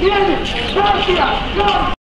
Vem, Sócia, Sócia!